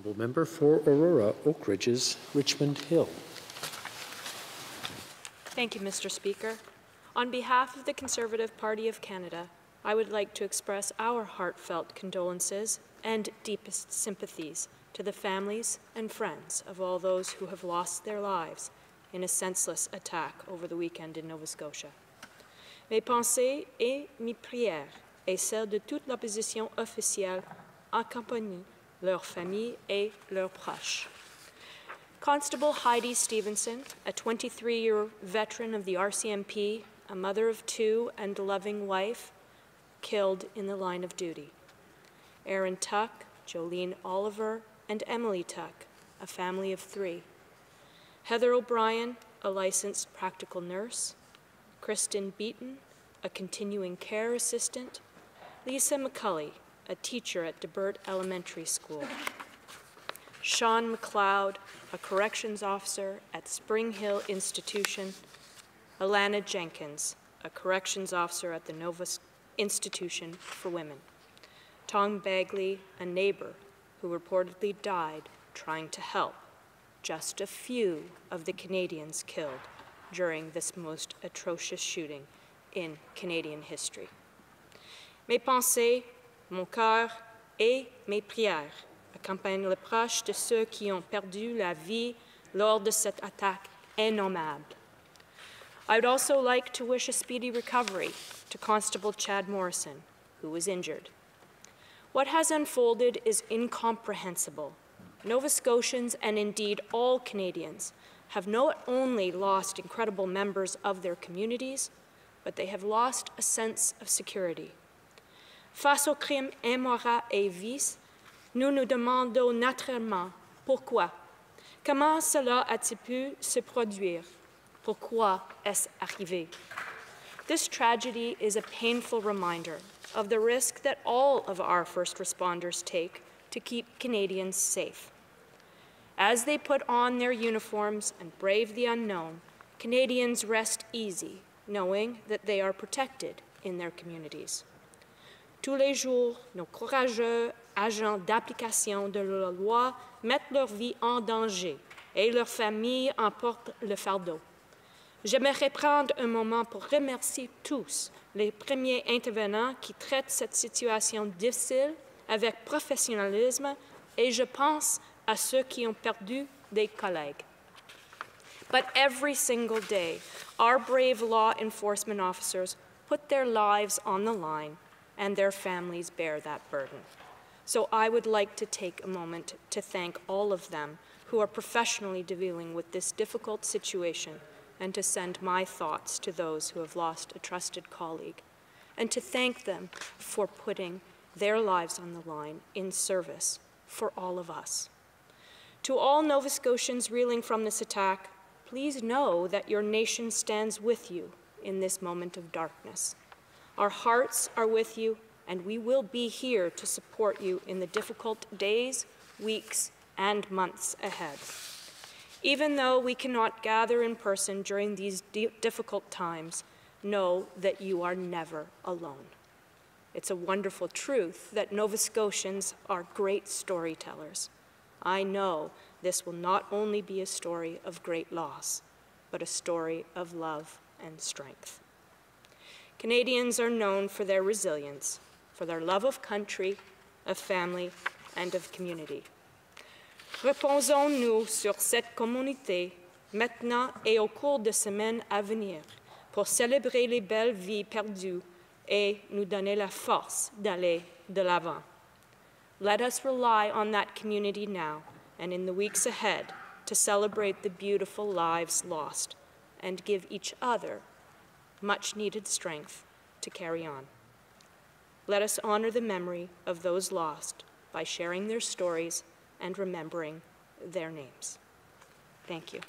Honourable Member for Aurora, Oak Ridges, Richmond Hill. Thank you, Mr. Speaker. On behalf of the Conservative Party of Canada, I would like to express our heartfelt condolences and deepest sympathies to the families and friends of all those who have lost their lives in a senseless attack over the weekend in Nova Scotia. Mes pensées et mes prières et celles de toute l'opposition officielle accompagnent leurs familles et leurs proches. Constable Heidi Stevenson, a 23-year veteran of the RCMP, a mother of two and a loving wife, killed in the line of duty. Aaron Tuck, Jolene Oliver, and Emily Tuck, a family of three. Heather O'Brien, a licensed practical nurse. Kristen Beaton, a continuing care assistant. Lisa McCully, a teacher at Debert Elementary School. Sean McLeod, a corrections officer at Springhill Institution. Alanna Jenkins, a corrections officer at the Nova Institution for Women. Tom Bagley, a neighbor who reportedly died trying to help. Just a few of the Canadians killed during this most atrocious shooting in Canadian history. Mes pensées, mon cœur et mes prières accompagnent les proches de ceux qui ont perdu la vie lors de cette attaque innommable. I would also like to wish a speedy recovery to Constable Chad Morrison, who was injured. What has unfolded is incomprehensible. Nova Scotians, and indeed all Canadians, have not only lost incredible members of their communities, but they have lost a sense of security. Face au crime immoral et vice, nous nous demandons naturellement pourquoi. Comment cela a-t-il pu se produire? Pourquoi est-ce arrivé? This tragedy is a painful reminder of the risk that all of our first responders take to keep Canadians safe. As they put on their uniforms and brave the unknown, Canadians rest easy knowing that they are protected in their communities. Tous les jours, nos courageux agents d'application de la loi mettent leur vie en danger et leurs familles en portent le fardeau. J'aimerais prendre un moment pour remercier tous les premiers intervenants qui traitent cette situation difficile avec professionnalisme et je pense à ceux qui ont perdu des collègues. But every single day, our brave law enforcement officers put their lives on the line and their families bear that burden. So I would like to take a moment to thank all of them who are professionally dealing with this difficult situation and to send my thoughts to those who have lost a trusted colleague, and to thank them for putting their lives on the line in service for all of us. To all Nova Scotians reeling from this attack, please know that your nation stands with you in this moment of darkness. Our hearts are with you, and we will be here to support you in the difficult days, weeks, and months ahead. Even though we cannot gather in person during these difficult times, know that you are never alone. It's a wonderful truth that Nova Scotians are great storytellers. I know this will not only be a story of great loss, but a story of love and strength. Canadians are known for their resilience, for their love of country, of family, and of community. Reposons-nous sur cette communauté maintenant et au cours des semaines à venir pour célébrer les belles vies perdues et nous donner la force d'aller de l'avant. Let us rely on that community now and in the weeks ahead to celebrate the beautiful lives lost and give each other much needed strength to carry on. Let us honor the memory of those lost by sharing their stories and remembering their names. Thank you.